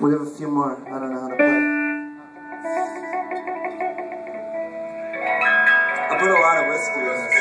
We have a few more. I don't know how to play. I put a lot of whiskey in this.